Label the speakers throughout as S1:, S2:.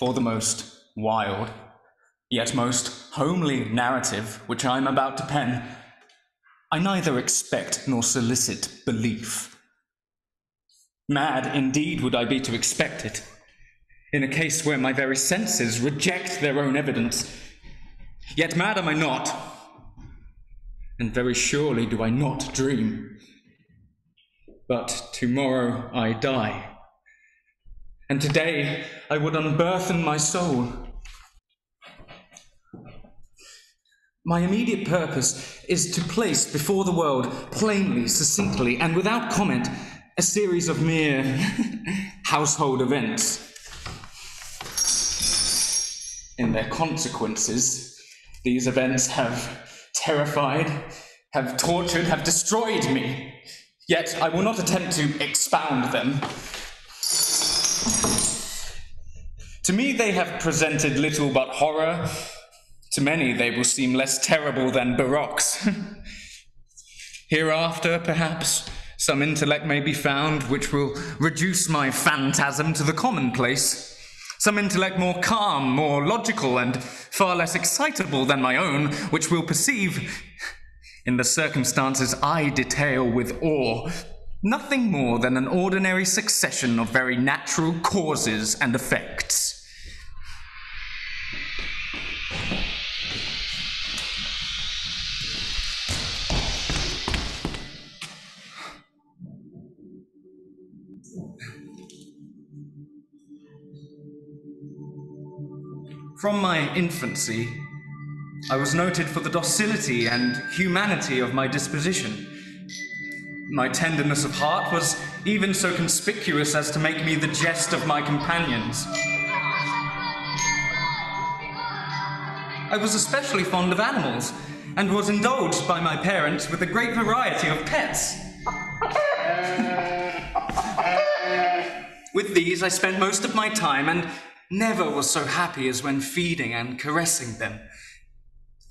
S1: for the most wild, yet most homely narrative which I am about to pen, I neither expect nor solicit belief. Mad indeed would I be to expect it, in a case where my very senses reject their own evidence. Yet mad am I not, and very surely do I not dream. But tomorrow I die and today I would unburthen my soul. My immediate purpose is to place before the world, plainly, succinctly, and without comment, a series of mere household events. In their consequences, these events have terrified, have tortured, have destroyed me. Yet I will not attempt to expound them. To me, they have presented little but horror. To many, they will seem less terrible than barroques. Hereafter, perhaps, some intellect may be found which will reduce my phantasm to the commonplace. Some intellect more calm, more logical, and far less excitable than my own, which will perceive, in the circumstances I detail with awe, Nothing more than an ordinary succession of very natural causes and effects. From my infancy, I was noted for the docility and humanity of my disposition. My tenderness of heart was even so conspicuous as to make me the jest of my companions. I was especially fond of animals, and was indulged by my parents with a great variety of pets. with these, I spent most of my time and never was so happy as when feeding and caressing them.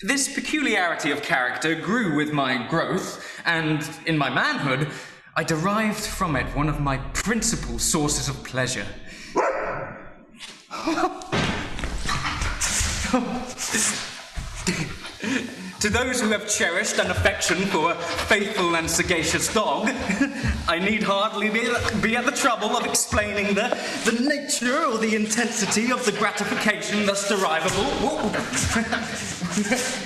S1: This peculiarity of character grew with my growth, and in my manhood, I derived from it one of my principal sources of pleasure. To those who have cherished an affection for a faithful and sagacious dog, I need hardly be, be at the trouble of explaining the, the nature or the intensity of the gratification thus derivable.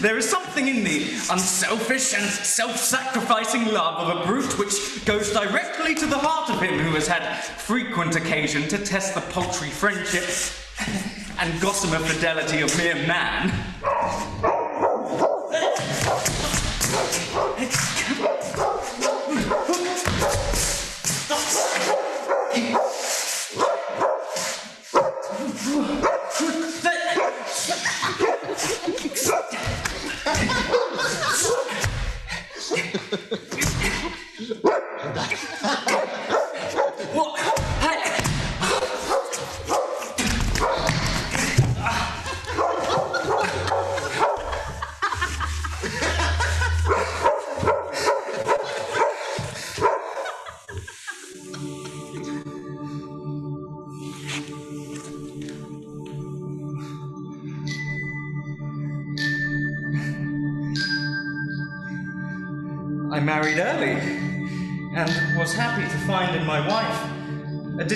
S1: There is something in the unselfish and self sacrificing love of a brute which goes directly to the heart of him who has had frequent occasion to test the paltry friendship and gossamer fidelity of mere man. It's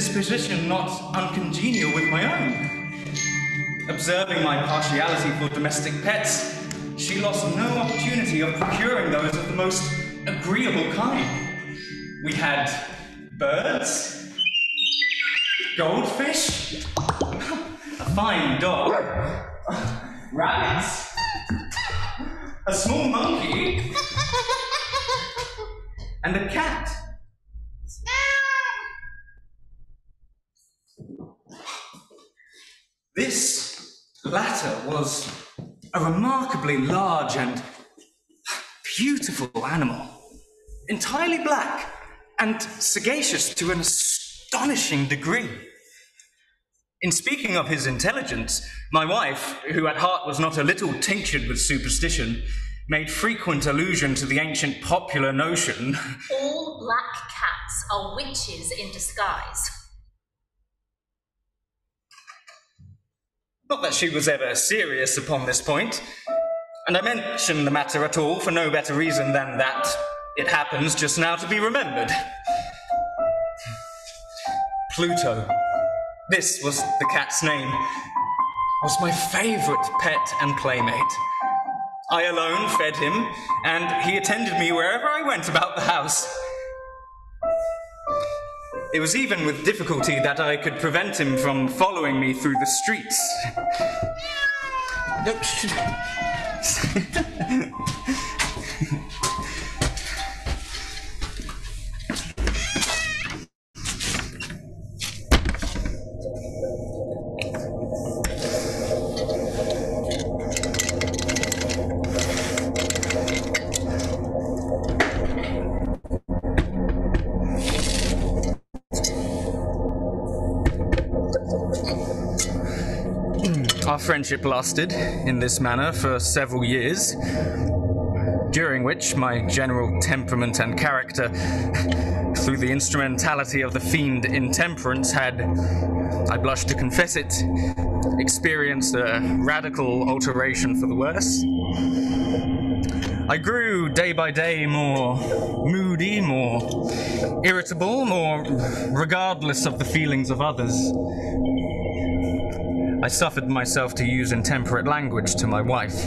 S1: disposition not uncongenial with my own. Observing my partiality for domestic pets, she lost no opportunity of procuring those of the most agreeable kind. We had birds, goldfish, a fine dog, rabbits, a small monkey, and a cat. This latter was a remarkably large and beautiful animal, entirely black and sagacious to an astonishing degree. In speaking of his intelligence, my wife, who at heart was not a little tinctured with superstition, made frequent allusion to the ancient popular notion
S2: All black cats are witches in disguise.
S1: Not that she was ever serious upon this point, and I mention the matter at all for no better reason than that it happens just now to be remembered. Pluto. This was the cat's name. Was my favorite pet and playmate. I alone fed him, and he attended me wherever I went about the house. It was even with difficulty that I could prevent him from following me through the streets. friendship lasted in this manner for several years, during which my general temperament and character, through the instrumentality of the fiend intemperance, had, I blush to confess it, experienced a radical alteration for the worse. I grew day by day more moody, more irritable, more regardless of the feelings of others. I suffered myself to use intemperate language to my wife.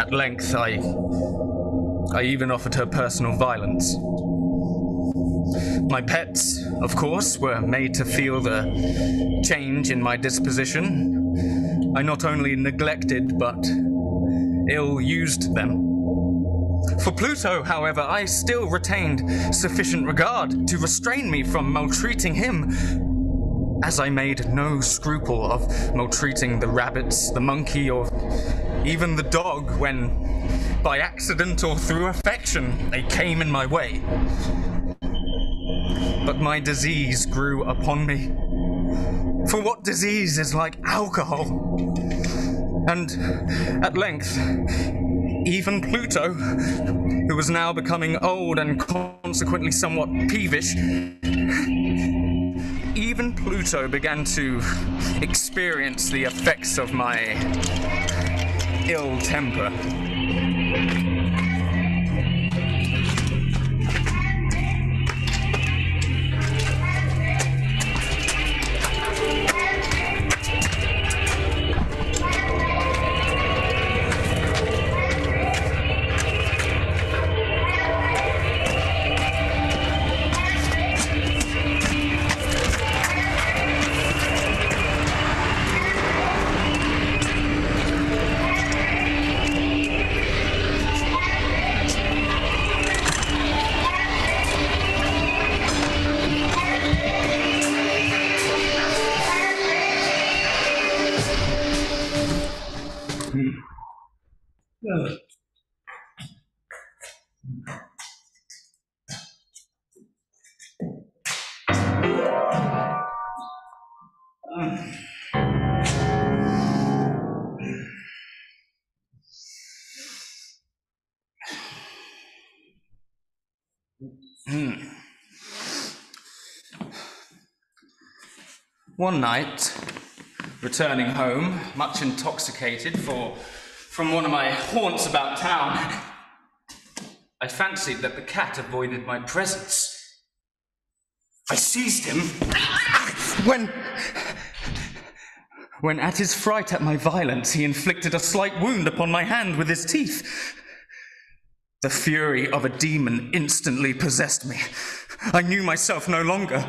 S1: At length, I. I even offered her personal violence. My pets, of course, were made to feel the change in my disposition. I not only neglected, but ill used them. For Pluto, however, I still retained sufficient regard to restrain me from maltreating him as I made no scruple of maltreating the rabbits, the monkey, or even the dog when, by accident or through affection, they came in my way. But my disease grew upon me. For what disease is like alcohol? And at length, even Pluto, who was now becoming old and consequently somewhat peevish, even Pluto began to experience the effects of my ill temper. One night, returning home, much intoxicated for, from one of my haunts about town, I fancied that the cat avoided my presence. I seized him when, when at his fright at my violence, he inflicted a slight wound upon my hand with his teeth. The fury of a demon instantly possessed me. I knew myself no longer.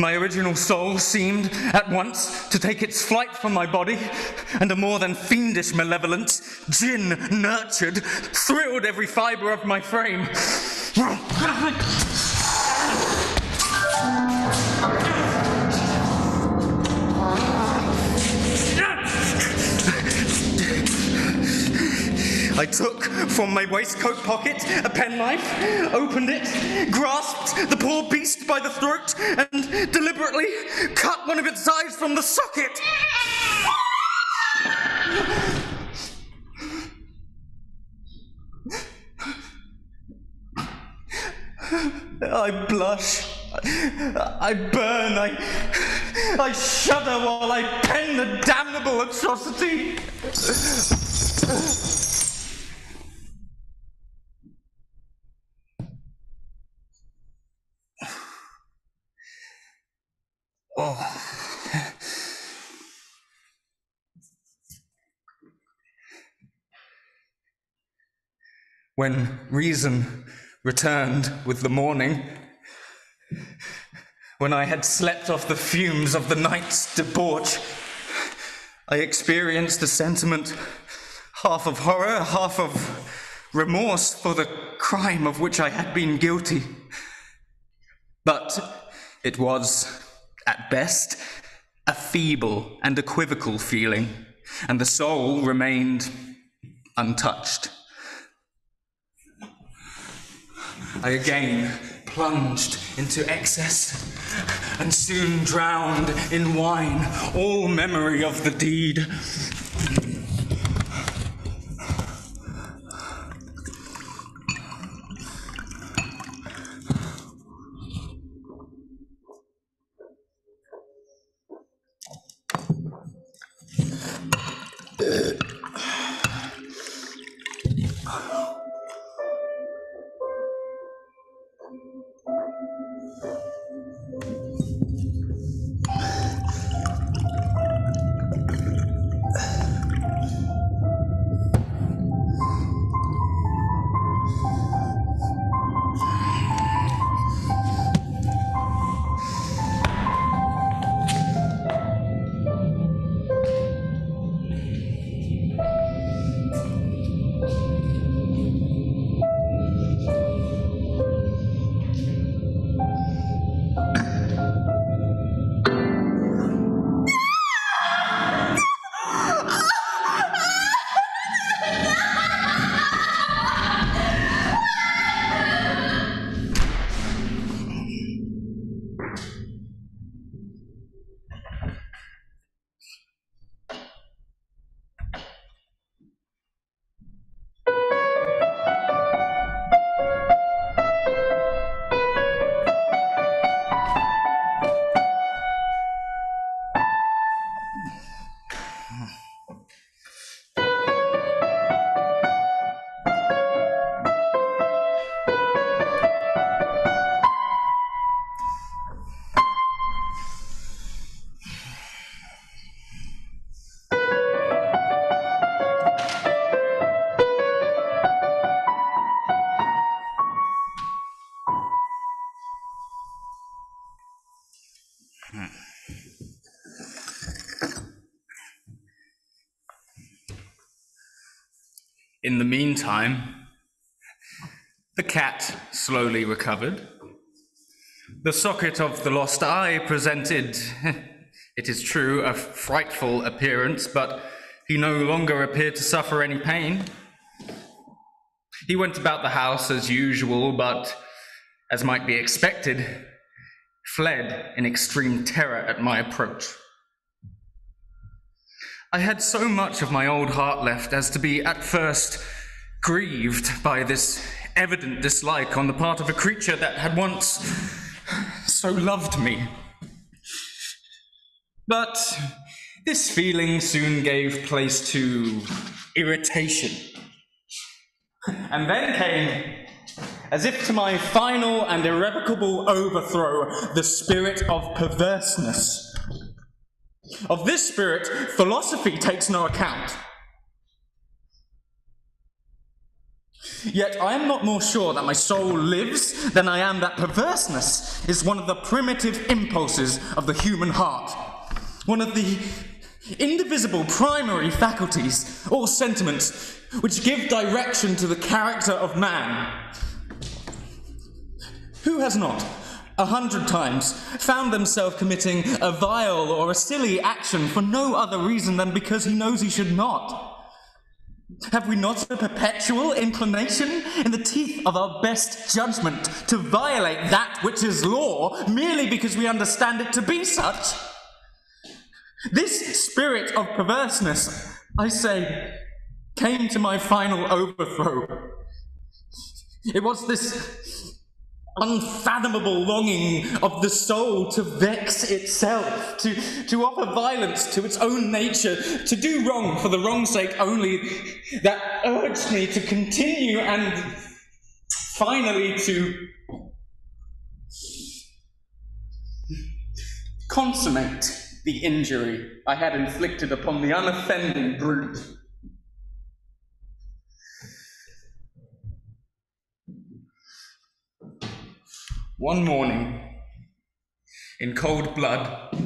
S1: My original soul seemed at once to take its flight from my body, and a more than fiendish malevolence, gin nurtured, thrilled every fiber of my frame. I took from my waistcoat pocket a penknife, opened it, grasped the poor beast by the throat, and deliberately cut one of its eyes from the socket. I blush. I burn. I, I shudder while I pen the damnable atrocity. when reason returned with the morning, when I had slept off the fumes of the night's debauch, I experienced a sentiment half of horror, half of remorse for the crime of which I had been guilty. But it was, at best, a feeble and equivocal feeling, and the soul remained untouched. I again plunged into excess and soon drowned in wine all memory of the deed. In the meantime, the cat slowly recovered. The socket of the lost eye presented, it is true, a frightful appearance, but he no longer appeared to suffer any pain. He went about the house as usual, but, as might be expected, fled in extreme terror at my approach. I had so much of my old heart left as to be at first grieved by this evident dislike on the part of a creature that had once so loved me. But this feeling soon gave place to irritation. And then came, as if to my final and irrevocable overthrow, the spirit of perverseness of this spirit, philosophy takes no account. Yet I am not more sure that my soul lives than I am that perverseness is one of the primitive impulses of the human heart, one of the indivisible primary faculties or sentiments which give direction to the character of man. Who has not? a hundred times, found themselves committing a vile or a silly action for no other reason than because he knows he should not? Have we not a perpetual inclination in the teeth of our best judgment to violate that which is law merely because we understand it to be such? This spirit of perverseness, I say, came to my final overthrow. It was this unfathomable longing of the soul to vex itself, to, to offer violence to its own nature, to do wrong for the wrong's sake only, that urged me to continue and finally to consummate the injury I had inflicted upon the unoffending brute. one morning, in cold blood,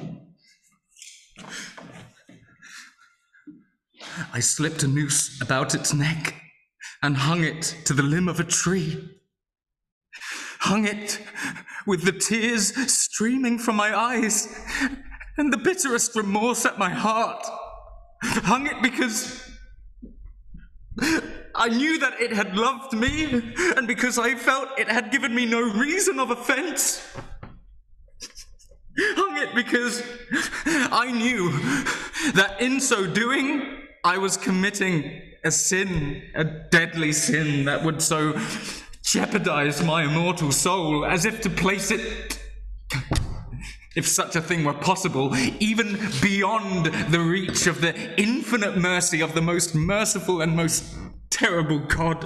S1: I slipped a noose about its neck and hung it to the limb of a tree. Hung it with the tears streaming from my eyes and the bitterest remorse at my heart. Hung it because I knew that it had loved me, and because I felt it had given me no reason of offense, hung it because I knew that in so doing, I was committing a sin, a deadly sin that would so jeopardize my immortal soul, as if to place it, if such a thing were possible, even beyond the reach of the infinite mercy of the most merciful and most terrible God.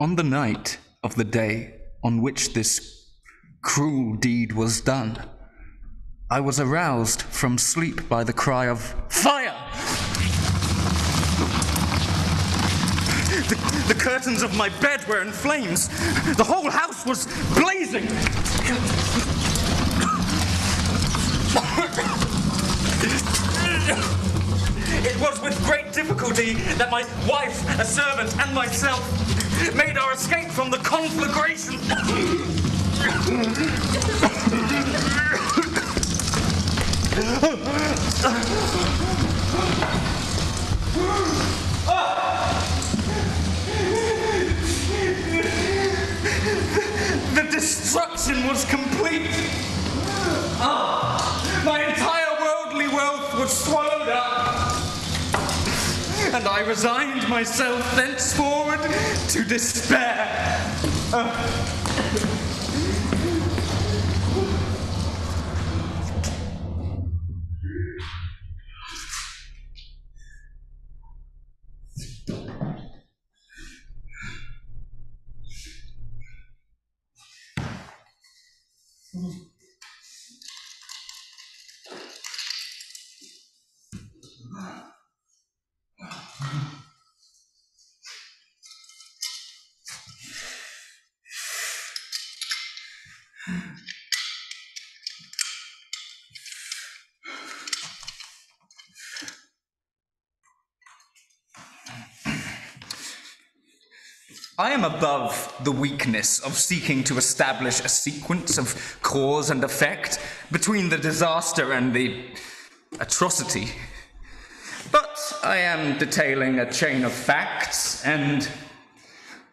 S1: on the night of the day on which this cruel deed was done, I was aroused from sleep by the cry of Fire! The, the curtains of my bed were in flames. The whole house was blazing. It was with great difficulty that my wife, a servant, and myself made our escape from the conflagration. Ah! destruction was complete. Ah, my entire worldly wealth was swallowed up. And I resigned myself thenceforward to despair. Uh, am above the weakness of seeking to establish a sequence of cause and effect between the disaster and the atrocity. But I am detailing a chain of facts and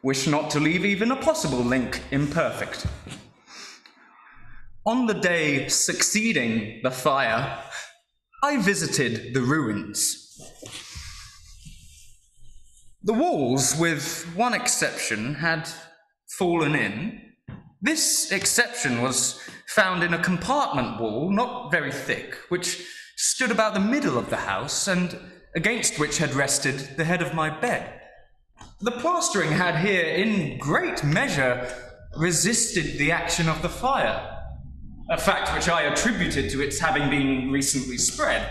S1: wish not to leave even a possible link imperfect. On the day succeeding the fire, I visited the ruins. The walls, with one exception, had fallen in. This exception was found in a compartment wall, not very thick, which stood about the middle of the house and against which had rested the head of my bed. The plastering had here, in great measure, resisted the action of the fire, a fact which I attributed to its having been recently spread.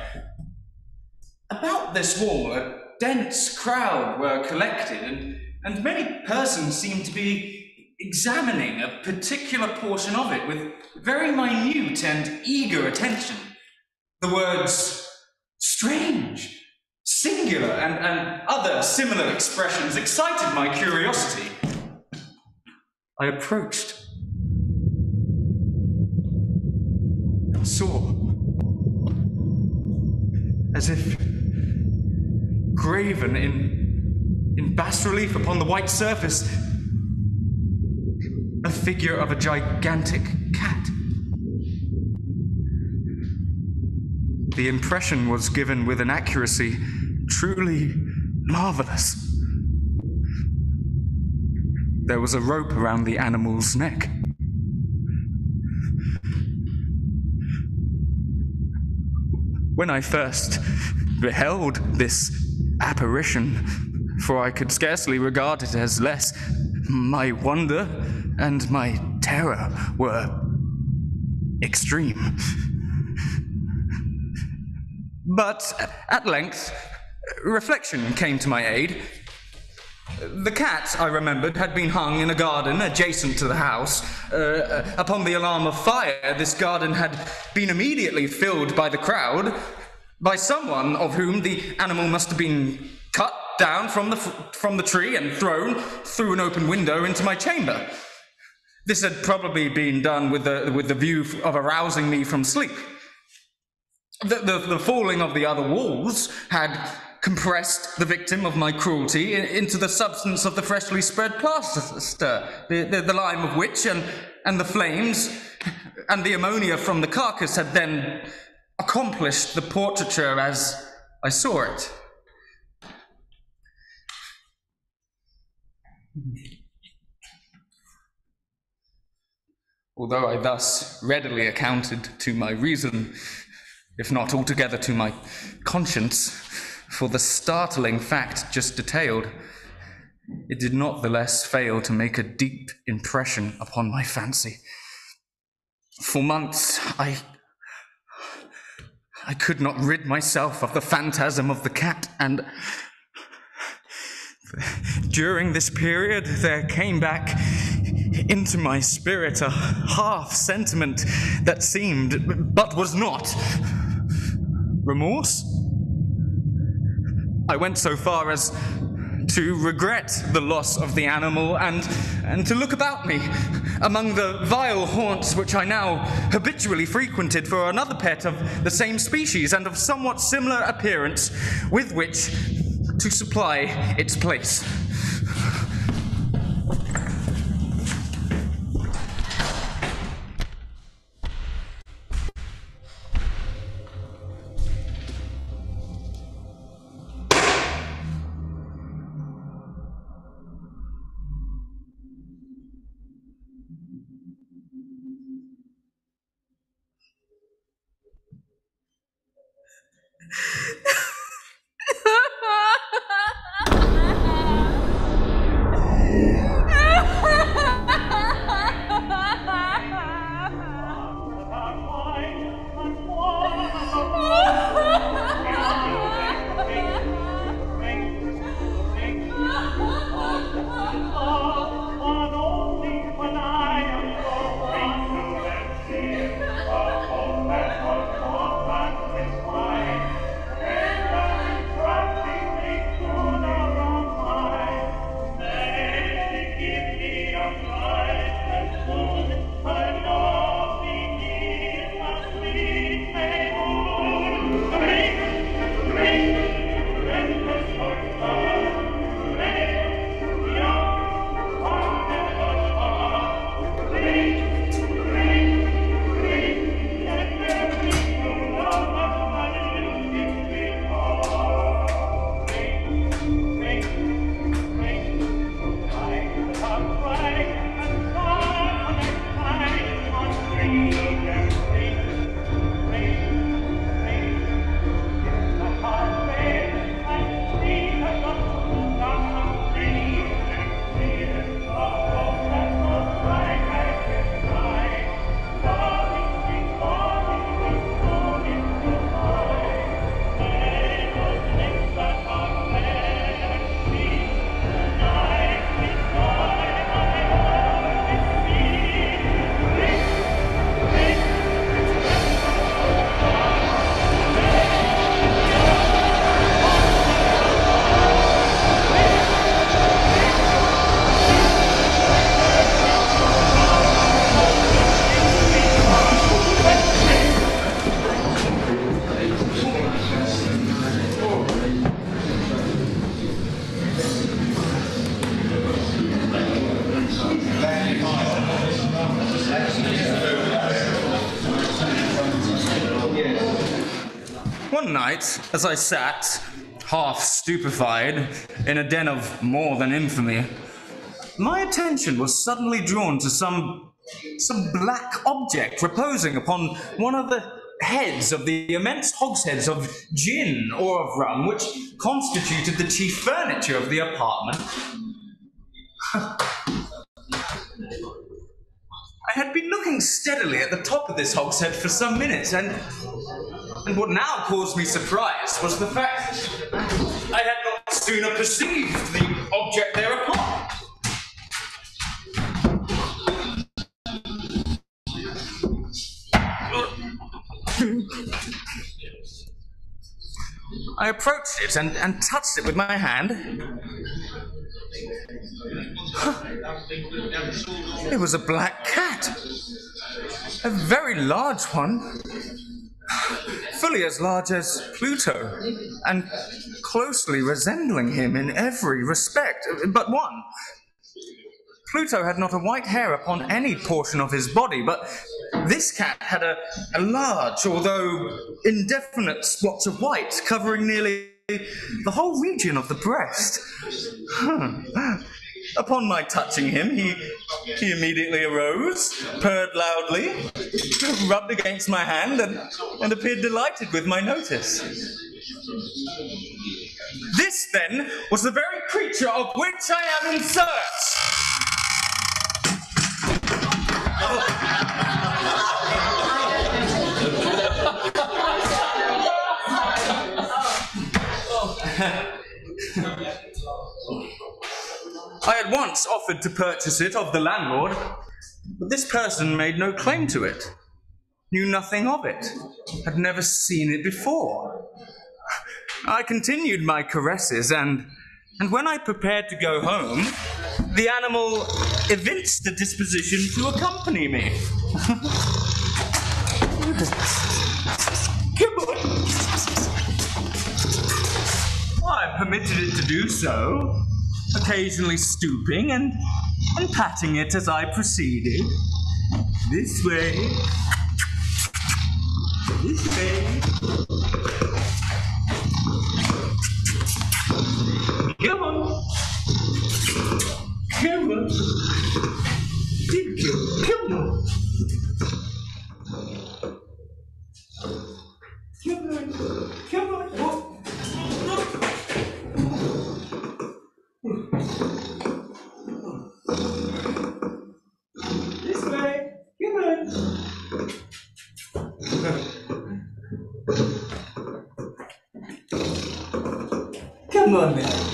S1: About this wall, dense crowd were collected, and, and many persons seemed to be examining a particular portion of it with very minute and eager attention. The words strange, singular, and, and other similar expressions excited my curiosity. I approached and saw, as if graven in, in bas relief upon the white surface a figure of a gigantic cat. The impression was given with an accuracy truly marvelous. There was a rope around the animal's neck. When I first beheld this apparition, for I could scarcely regard it as less. My wonder and my terror were extreme. But at length, reflection came to my aid. The cat, I remembered, had been hung in a garden adjacent to the house. Uh, uh upon the alarm of fire, this garden had been immediately filled by the crowd, by someone of whom the animal must have been cut down from the, from the tree and thrown through an open window into my chamber. This had probably been done with the, with the view of arousing me from sleep. The, the, the falling of the other walls had compressed the victim of my cruelty into the substance of the freshly spread plaster, the, the, the lime of which and, and the flames and the ammonia from the carcass had then accomplished the portraiture as I saw it. Although I thus readily accounted to my reason, if not altogether to my conscience, for the startling fact just detailed, it did not the less fail to make a deep impression upon my fancy. For months I I could not rid myself of the phantasm of the cat, and during this period, there came back into my spirit a half sentiment that seemed, but was not, remorse. I went so far as to regret the loss of the animal, and, and to look about me among the vile haunts which I now habitually frequented for another pet of the same species and of somewhat similar appearance with which to supply its place. as I sat, half stupefied, in a den of more than infamy, my attention was suddenly drawn to some some black object reposing upon one of the heads of the immense hogsheads of gin or of rum which constituted the chief furniture of the apartment.
S2: I
S1: had been looking steadily at the top of this hogshead for some minutes, and and what now caused me surprise was the fact that I had not sooner perceived the object thereupon. I approached it and, and touched it with my hand. It was a black cat. A very large one fully as large as Pluto, and closely resembling him in every respect but one. Pluto had not a white hair upon any portion of his body, but this cat had a, a large, although indefinite, spots of white covering nearly the whole region of the breast. Upon my touching him, he, he immediately arose, purred loudly, rubbed against my hand, and, and appeared delighted with my notice. This, then, was the very creature of which I am in search. Oh. I at once offered to purchase it of the landlord, but this person made no claim to it, knew nothing of it, had never seen it before. I continued my caresses, and, and when I prepared to go home, the animal evinced a disposition to accompany me. I permitted it to do so, occasionally stooping and, and patting it as I proceeded. This way, this way.
S2: Come on. Come on. Come on. Come on. Come on. Come on. This way, come on. Come on, man.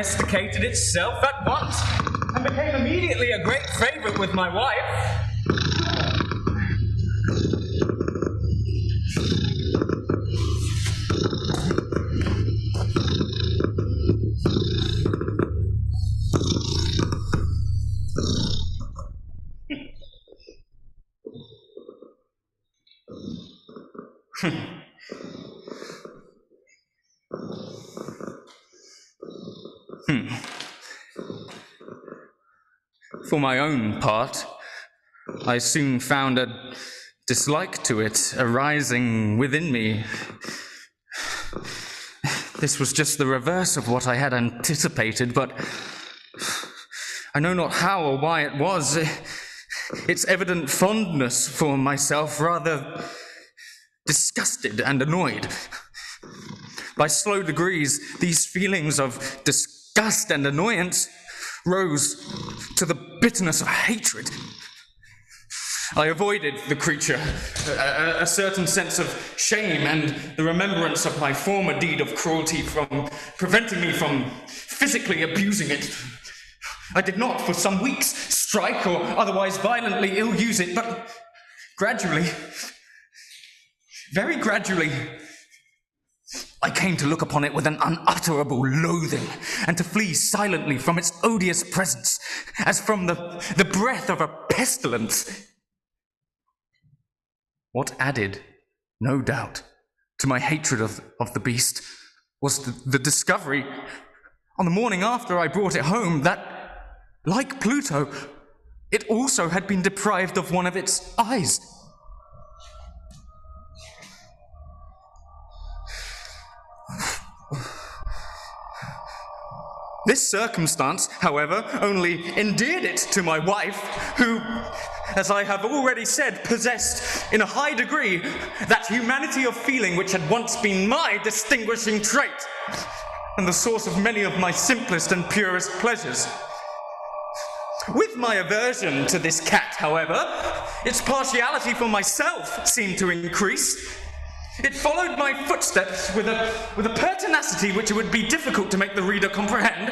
S1: domesticated itself at once and became immediately a great favorite with my wife. For my own part, I soon found a dislike to it arising within me. This was just the reverse of what I had anticipated, but I know not how or why it was. Its evident fondness for myself rather disgusted and annoyed. By slow degrees, these feelings of disgust and annoyance rose to the bitterness of hatred. I avoided the creature, a, a, a, certain sense of shame and the remembrance of my former deed of cruelty from preventing me from physically abusing it. I did not, for some weeks, strike or otherwise violently ill use it, but gradually, very gradually, I came to look upon it with an unutterable loathing and to flee silently from its odious presence as from the, the breath of a pestilence. What added, no doubt, to my hatred of, of the beast was the, the discovery on the morning after I brought it home that, like Pluto, it also had been deprived of one of its eyes. This circumstance, however, only endeared it to my wife, who, as I have already said, possessed in a high degree that humanity of feeling which had once been my distinguishing trait, and the source of many of my simplest and purest pleasures. With my aversion to this cat, however, its partiality for myself seemed to increase, it followed my footsteps with a, with a pertinacity which it would be difficult to make the reader comprehend.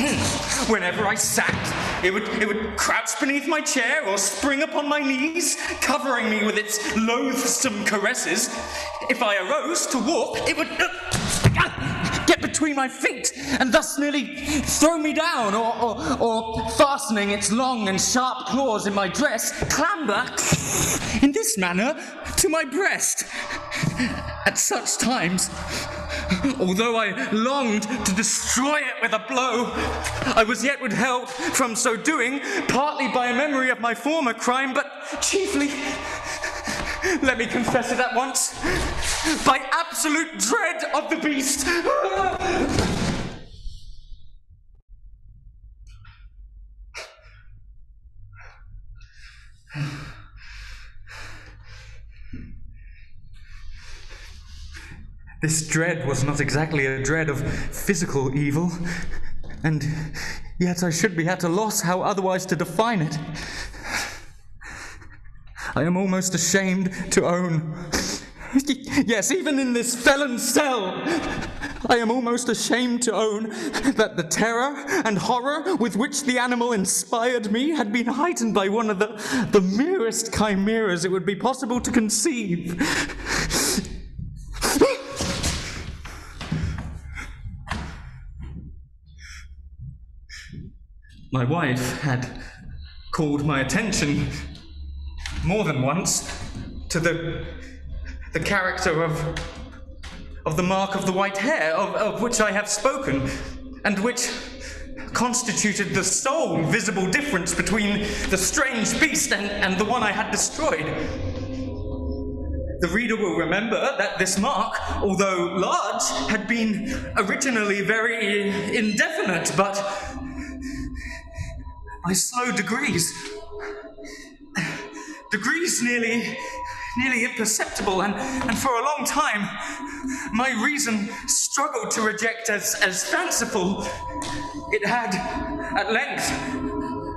S1: Hmm. Whenever I sat, it would, it would crouch beneath my chair or spring upon my knees, covering me with its loathsome caresses. If I arose to walk, it would. Uh, between my feet and thus nearly throw me down, or, or, or fastening its long and sharp claws in my dress, clamber in this manner to my breast. At such times, although I longed to destroy it with a blow, I was yet withheld from so doing, partly by a memory of my former crime, but chiefly let me confess it at once. By absolute dread of the beast. This dread was not exactly a dread of physical evil, and yet I should be at a loss how otherwise to define it. I am almost ashamed to own. yes, even in this felon cell, I am almost ashamed to own that the terror and horror with which the animal inspired me had been heightened by one of the, the merest chimeras it would be possible to conceive. My wife had called my attention more than once to the the character of of the mark of the white hair of, of which I have spoken and which constituted the sole visible difference between the strange beast and, and the one I had destroyed. The reader will remember that this mark, although large, had been originally very indefinite, but by slow degrees degrees nearly, nearly imperceptible, and, and for a long time, my reason struggled to reject as, as fanciful. It had, at length,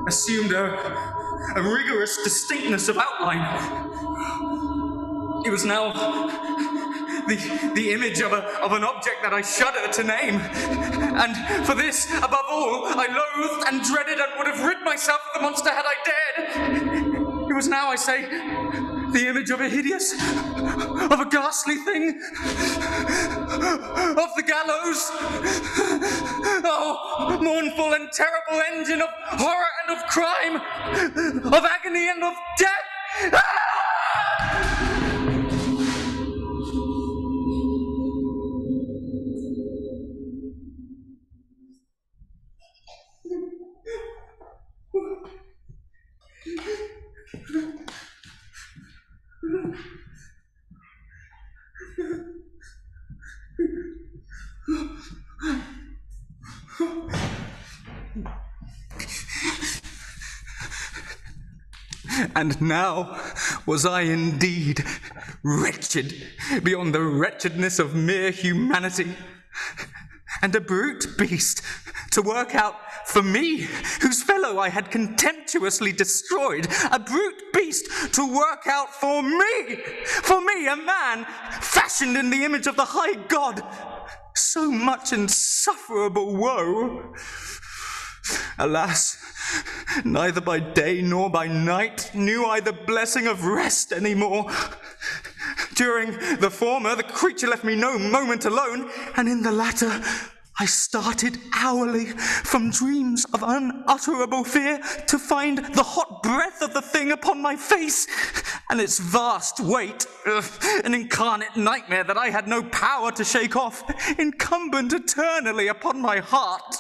S1: assumed a, a rigorous distinctness of outline. It was now the, the image of, a, of an object that I shudder to name. And for this, above all, I loathed and dreaded and would have rid myself of the monster had I dared was now, I say, the image of a hideous, of a ghastly thing, of the gallows. Oh, mournful and terrible engine of horror and of crime, of agony and of death. Ah! And now was I indeed wretched beyond the wretchedness of mere humanity, and a brute beast to work out for me, whose fellow I had contemptuously destroyed, a brute beast to work out for me, for me, a man fashioned in the image of the high God, so much insufferable woe Alas, neither by day nor by night knew I the blessing of rest any more. During the former, the creature left me no moment alone, and in the latter, I started hourly from dreams of unutterable fear to find the hot breath of the thing upon my face and its vast weight, an incarnate nightmare that I had no power to shake off, incumbent eternally upon my heart.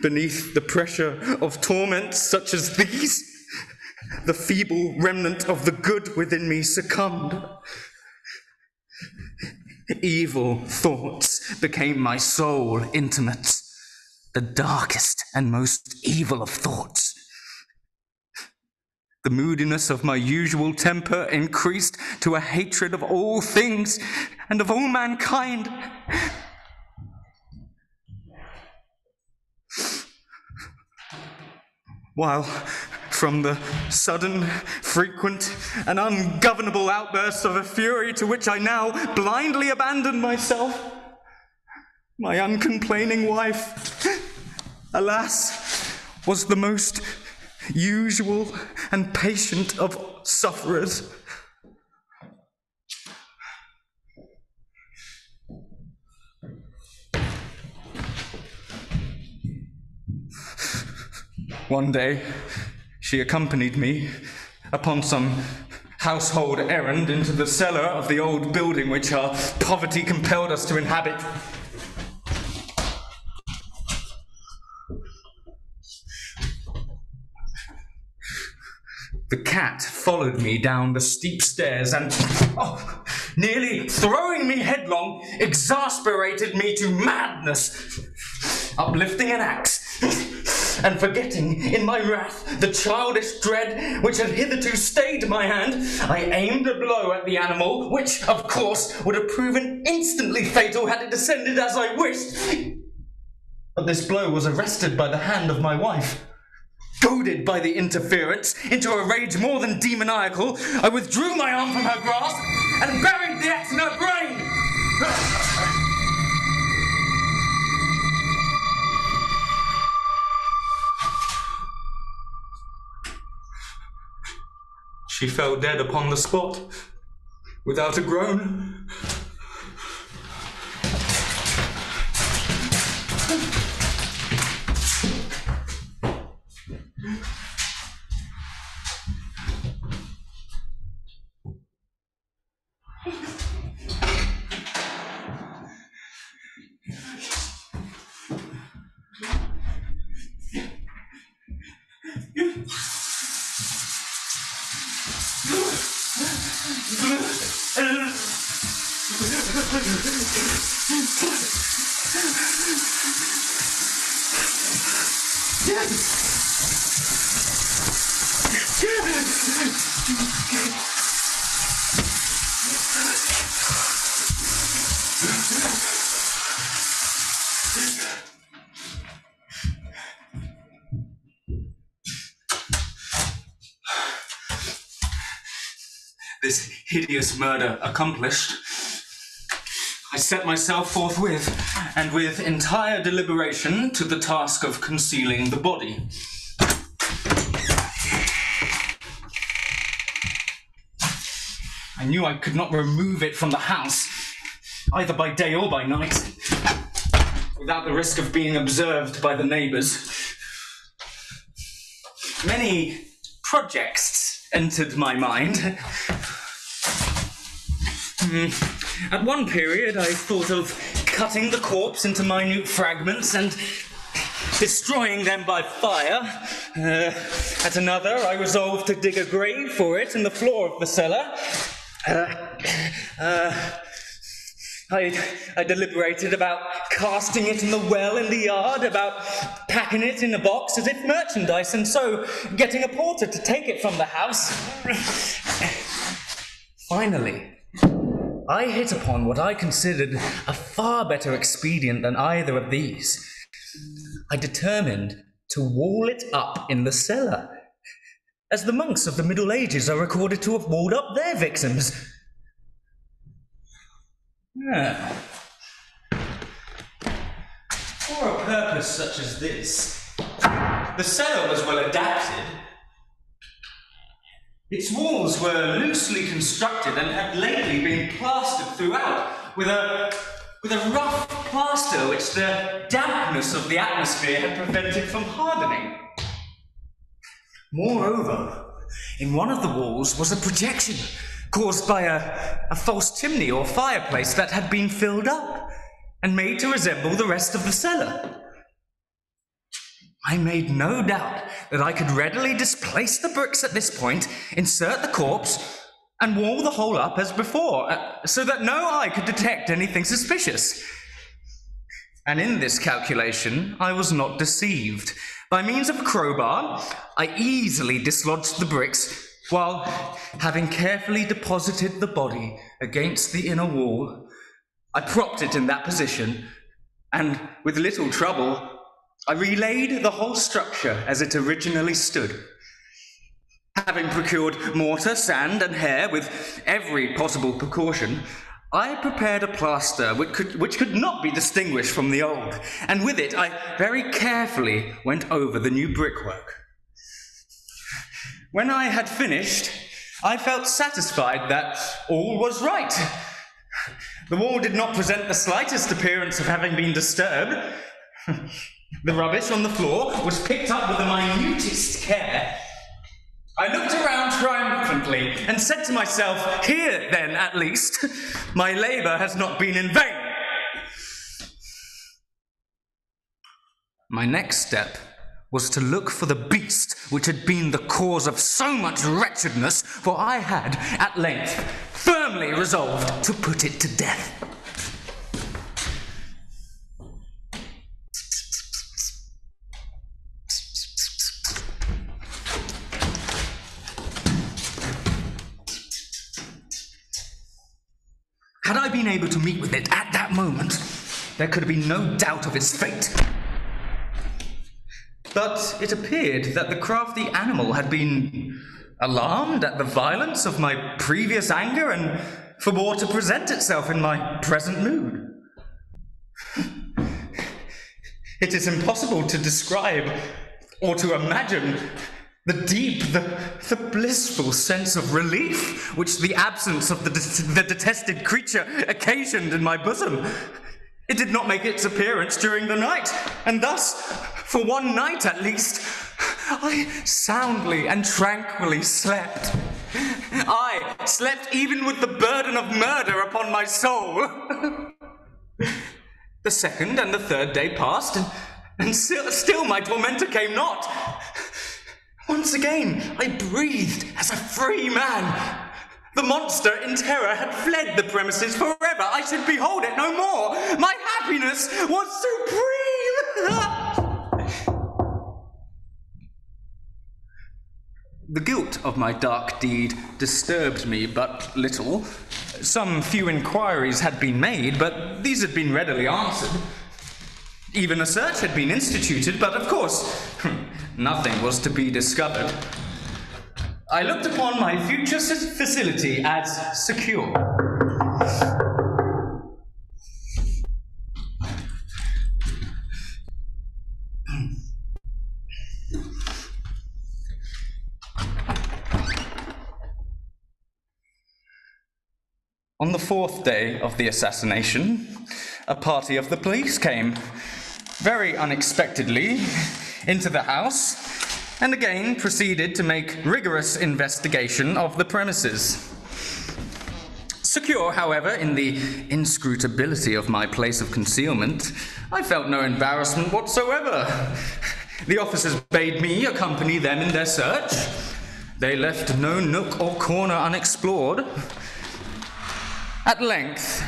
S1: Beneath the pressure of torments such as these, the feeble remnant of the good within me succumbed. Evil thoughts became my sole intimate, the darkest and most evil of thoughts. The moodiness of my usual temper increased to a hatred of all things and of all mankind. While from the sudden, frequent, and ungovernable outbursts of a fury to which I now blindly abandon myself. My uncomplaining wife, alas, was the most usual and patient of sufferers. One day, she accompanied me upon some household errand into the cellar of the old building which our poverty compelled us to inhabit. The cat followed me down the steep stairs and, oh, nearly throwing me headlong, exasperated me to madness, uplifting an axe. and forgetting in my wrath the childish dread which had hitherto stayed my hand, I aimed a blow at the animal, which, of course, would have proven instantly fatal had it descended as I wished. But this blow was arrested by the hand of my wife. Goaded by the interference into a rage more than demoniacal, I withdrew my arm from her grasp and buried the axe in her brain. She fell dead upon the spot without a groan. hideous murder accomplished, I set myself forthwith, and with entire deliberation, to the task of concealing the body. I knew I could not remove it from the house, either by day or by night, without the risk of being observed by the neighbours. Many projects entered my mind. Hmm. At one period, I thought of cutting the corpse into minute fragments and destroying them by fire. Uh, at another, I resolved to dig a grave for it in the floor of the cellar. Uh, uh, I, I, deliberated about casting it in the well in the yard, about packing it in a box as if merchandise, and so getting a porter to take it from the house. Finally, I hit upon what I considered a far better expedient than either of these. I determined to wall it up in the cellar, as the monks of the Middle Ages are recorded to have walled up their victims. Yeah. For a purpose such as this, the cellar was well adapted its walls were loosely constructed and had lately been plastered throughout with a, with a rough plaster which the dampness of the atmosphere had prevented from hardening. Moreover, in one of the walls was a projection caused by a, a false chimney or fireplace that had been filled up and made to resemble the rest of the cellar. I made no doubt that I could readily displace the bricks at this point, insert the corpse, and wall the hole up as before, uh, so that no eye could detect anything suspicious. And in this calculation, I was not deceived. By means of a crowbar, I easily dislodged the bricks, while, having carefully deposited the body against the inner wall, I propped it in that position, and with little trouble, I relayed the whole structure as it originally stood. Having procured mortar, sand, and hair with every possible precaution, I prepared a plaster which could, which could not be distinguished from the old, and with it I very carefully went over the new brickwork. When I had finished, I felt satisfied that all was right. The wall did not present the slightest appearance of having been disturbed. The rubbish on the floor was picked up with the minutest care. I looked around triumphantly and said to myself, Here, then, at least, my labour has not been in vain. My next step was to look for the beast which had been the cause of so much wretchedness, for I had, at length, firmly resolved to put it to death. Had I been able to meet with it at that moment, there could have been no doubt of its fate. But it appeared that the crafty animal had been alarmed at the violence of my previous anger and forbore to present itself in my present mood. it is impossible to describe or to imagine the deep, the, the blissful sense of relief which the absence of the, de- the detested creature occasioned in my bosom. It did not make its appearance during the night, and thus, for one night at least, I soundly and tranquilly slept. I slept even with the burden of murder upon my soul. the second and the third day passed, and, and still, still my tormentor came not. Once again, I breathed as a free man. The monster in terror had fled the premises forever. I should behold it no more. My happiness was supreme. the guilt of my dark deed disturbed me but little. Some few inquiries had been made, but these had been readily answered. Even a search had been instituted, but of course, Nothing was to be discovered. I looked upon my future facility as secure. On the fourth day of the assassination, a party of the police came. Very unexpectedly, into the house and again proceeded to make rigorous investigation of the premises. Secure, however, in the inscrutability of my place of concealment, I felt no embarrassment whatsoever. The officers bade me accompany them in their search. They left no nook or corner unexplored. At length,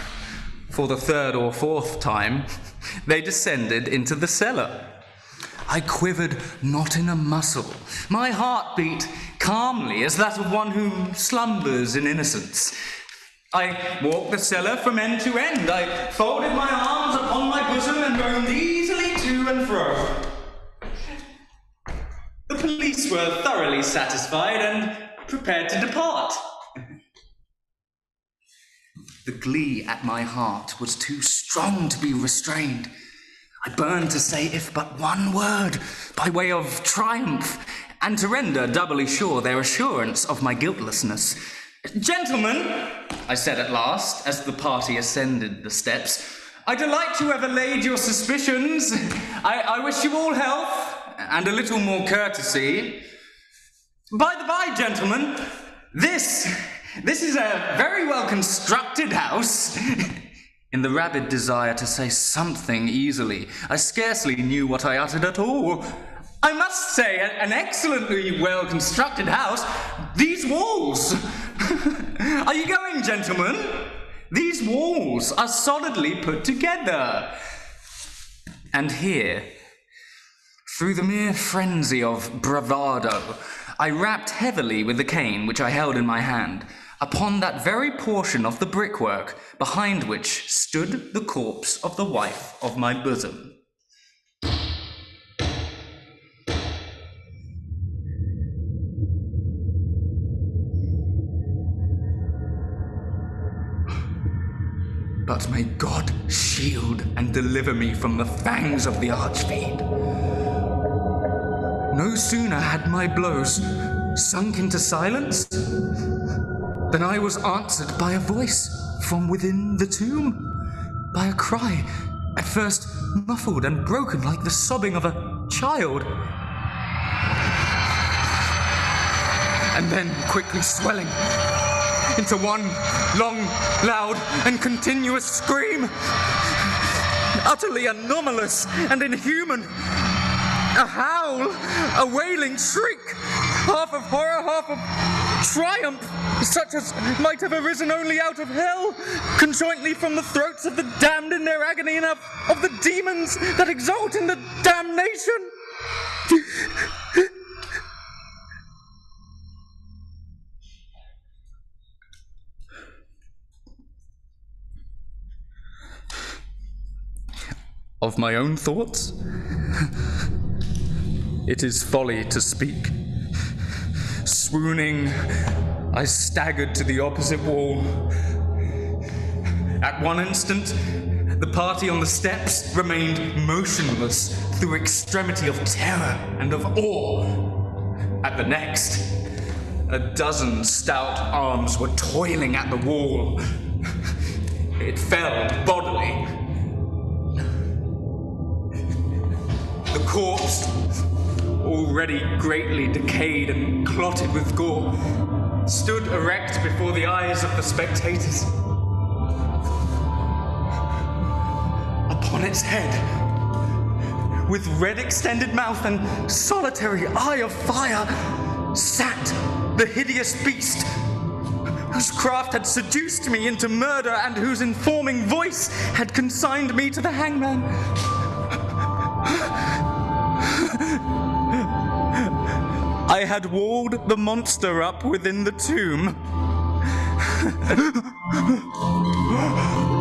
S1: for the third or fourth time, they descended into the cellar. I quivered not in a muscle. My heart beat calmly as that of one who slumbers in innocence. I walked the cellar from end to end. I folded my arms upon my bosom and roamed easily to and fro. The police were thoroughly satisfied and prepared to depart. The glee at my heart was too strong to be restrained. I burn to say if but one word by way of triumph, and to render doubly sure their assurance of my guiltlessness. Gentlemen, I said at last, as the party ascended the steps, I delight to have allayed your suspicions. I, I wish you all health and a little more courtesy. By the by, gentlemen, this this is a very well constructed house. In the rabid desire to say something easily, I scarcely knew what I uttered at all. I must say, an excellently well constructed house. These walls! are you going, gentlemen? These walls are solidly put together. And here, through the mere frenzy of bravado, I rapped heavily with the cane which I held in my hand upon that very portion of the brickwork behind which stood the corpse of the wife of my bosom. But may God shield and deliver me from the fangs of the archfiend. No sooner had my blows sunk into silence then I was answered by a voice from within the tomb, by a cry, at first muffled and broken like the sobbing of a child, and then quickly swelling into one long, loud, and continuous scream, utterly anomalous and inhuman. A howl, a wailing shriek, half of horror, half of triumph such as might have arisen only out of hell, conjointly from the throats of the damned in their agony and of, of the demons that exult in the damnation. of my own thoughts? it is folly to speak. Swooning, I staggered to the opposite wall. At one instant, the party on the steps remained motionless through extremity of terror and of awe. At the next, a dozen stout arms were toiling at the wall. It fell bodily. The corpse already greatly decayed and clotted with gore, stood erect before the eyes of the spectators. Upon its head, with red extended mouth and solitary eye of fire, sat the hideous beast whose craft had seduced me into murder and whose informing voice had consigned me to the hangman. They had walled the monster up within the tomb.